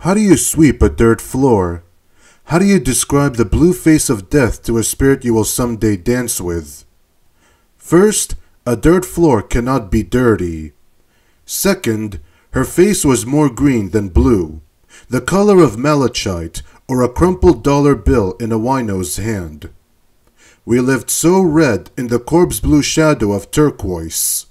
How do you sweep a dirt floor? How do you describe the blue face of death to a spirit you will someday dance with? First, a dirt floor cannot be dirty. Second, her face was more green than blue, the color of malachite or a crumpled dollar bill in a wino's hand. We lived so red in the corpse blue shadow of turquoise.